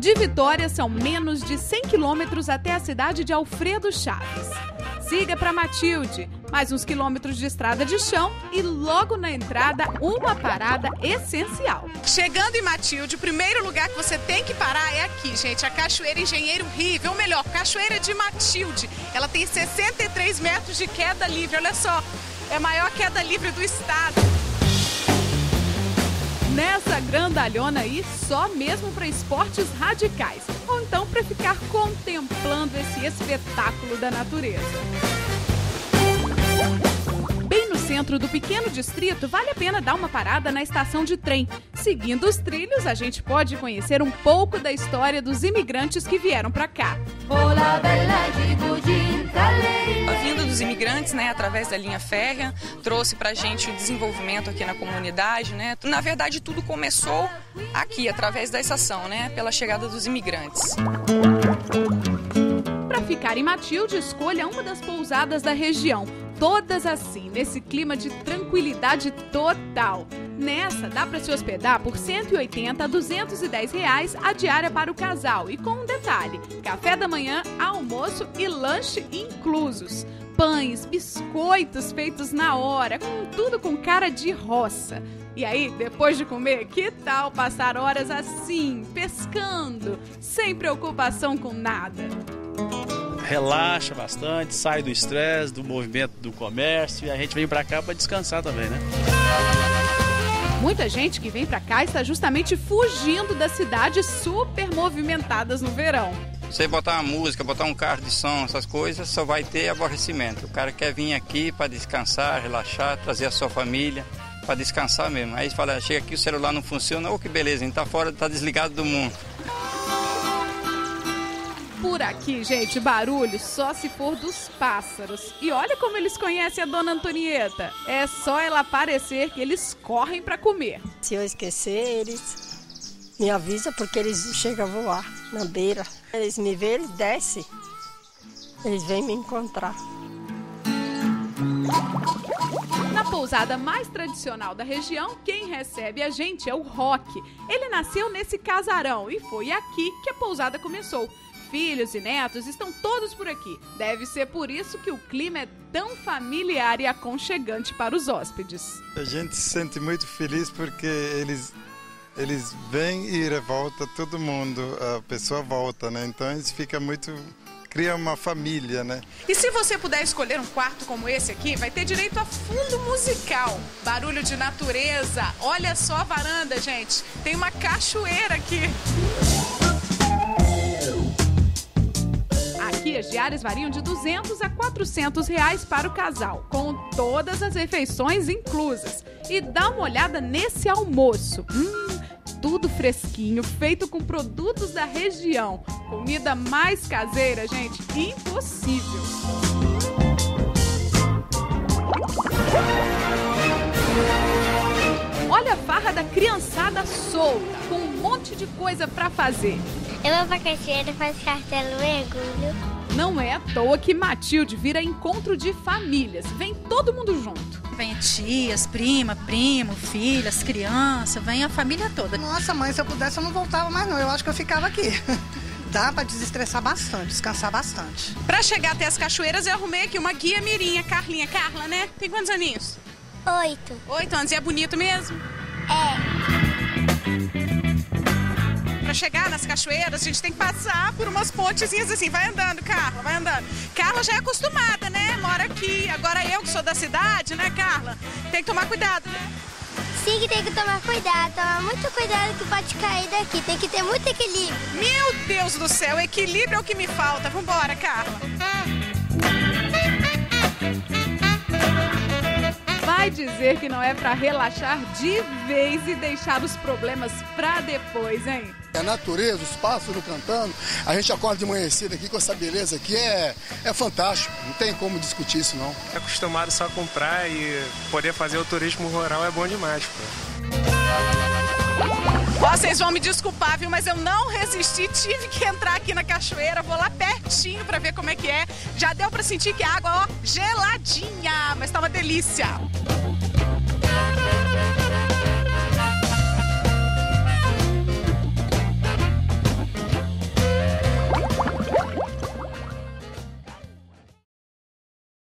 De Vitória são menos de 100 quilômetros até a cidade de Alfredo Chaves. Siga para Matilde, mais uns quilômetros de estrada de chão e logo na entrada uma parada essencial. Chegando em Matilde, o primeiro lugar que você tem que parar é aqui, gente, a Cachoeira Engenheiro Rive, ou melhor, Cachoeira de Matilde. Ela tem 63 metros de queda livre, olha só, é a maior queda livre do estado. Nessa grandalhona aí, só mesmo para esportes radicais, ou então para ficar contemplando esse espetáculo da natureza. Centro do pequeno distrito, vale a pena dar uma parada na estação de trem. Seguindo os trilhos, a gente pode conhecer um pouco da história dos imigrantes que vieram para cá. A vinda dos imigrantes, né, através da linha férrea, trouxe para a gente o desenvolvimento aqui na comunidade, né. Na verdade, tudo começou aqui, através da estação, né, pela chegada dos imigrantes. Para ficar em Matilde, escolha uma das pousadas da região. Todas assim, nesse clima de tranquilidade total. Nessa, dá para se hospedar por 180 a 210 reais a diária para o casal. E com um detalhe: café da manhã, almoço e lanche inclusos. Pães, biscoitos feitos na hora, com tudo com cara de roça. E aí, depois de comer, que tal passar horas assim, pescando, sem preocupação com nada? Relaxa bastante, sai do estresse, do movimento do comércio e a gente vem para cá para descansar também, né? Muita gente que vem para cá está justamente fugindo das cidades super movimentadas no verão. Você botar uma música, botar um carro de som, essas coisas, só vai ter aborrecimento. O cara quer vir aqui para descansar, relaxar, trazer a sua família para descansar mesmo. Aí fala, chega aqui o celular não funciona, ô oh, que beleza, a gente tá fora, tá desligado do mundo. Por aqui, gente, barulho só se for dos pássaros. E olha como eles conhecem a dona Antonieta. É só ela aparecer que eles correm para comer. Se eu esquecer, eles me avisam porque eles chegam a voar na beira. Eles me veem, eles descem. Eles vêm me encontrar. Na pousada mais tradicional da região, quem recebe a gente é o Rock. Ele nasceu nesse casarão e foi aqui que a pousada começou filhos e netos estão todos por aqui. Deve ser por isso que o clima é tão familiar e aconchegante para os hóspedes. A gente se sente muito feliz porque eles eles vêm e revolta todo mundo, a pessoa volta, né? Então isso fica muito cria uma família, né? E se você puder escolher um quarto como esse aqui, vai ter direito a fundo musical, barulho de natureza. Olha só a varanda, gente. Tem uma cachoeira aqui. Diárias variam de 200 a 400 reais para o casal, com todas as refeições inclusas. E dá uma olhada nesse almoço. Hum, tudo fresquinho, feito com produtos da região. Comida mais caseira, gente, impossível. Olha a farra da criançada solta, com um monte de coisa para fazer. Eu vou pra cachoeira, faço cartelo mergulho. Não é à toa que Matilde vira encontro de famílias. Vem todo mundo junto. Vem tias, prima, primo, filhas, crianças, vem a família toda. Nossa, mãe, se eu pudesse eu não voltava mais não. Eu acho que eu ficava aqui. Dá para desestressar bastante, descansar bastante. Para chegar até as cachoeiras, eu arrumei aqui uma guia mirinha, Carlinha. Carla, né? Tem quantos aninhos? Oito. Oito anos. E é bonito mesmo? É chegar nas cachoeiras, a gente tem que passar por umas pontezinhas assim. Vai andando, Carla, vai andando. Carla já é acostumada, né? Mora aqui. Agora eu que sou da cidade, né, Carla? Tem que tomar cuidado, né? Sim, que tem que tomar cuidado. Tomar muito cuidado que pode cair daqui. Tem que ter muito equilíbrio. Meu Deus do céu, equilíbrio é o que me falta. Vambora, Carla. Vai dizer que não é para relaxar de vez e deixar os problemas para depois, hein? A natureza, os pássaros cantando, a gente acorda de manhã cedo aqui com essa beleza aqui, é, é fantástico, não tem como discutir isso não. É acostumado só a comprar e poder fazer o turismo rural é bom demais, pô. Vocês vão me desculpar, viu? Mas eu não resisti, tive que entrar aqui na cachoeira. Vou lá pertinho para ver como é que é. Já deu para sentir que a água, ó, geladinha, mas tá uma delícia.